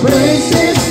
Praise